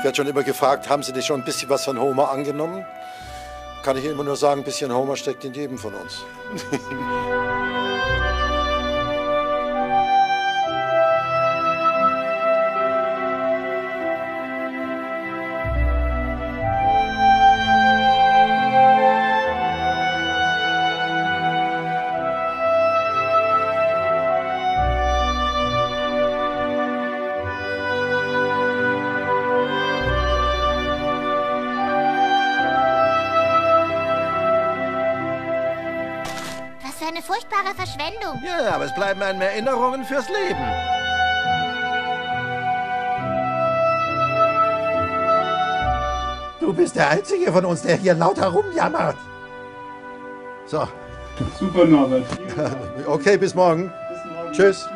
Ich werde schon immer gefragt, haben Sie nicht schon ein bisschen was von Homer angenommen? Kann ich immer nur sagen, ein bisschen Homer steckt in jedem von uns. für eine furchtbare Verschwendung. Ja, aber es bleiben einem Erinnerungen fürs Leben. Du bist der Einzige von uns, der hier lauter rumjammert. So, Super, Norbert. Okay, bis morgen. Bis morgen. Tschüss.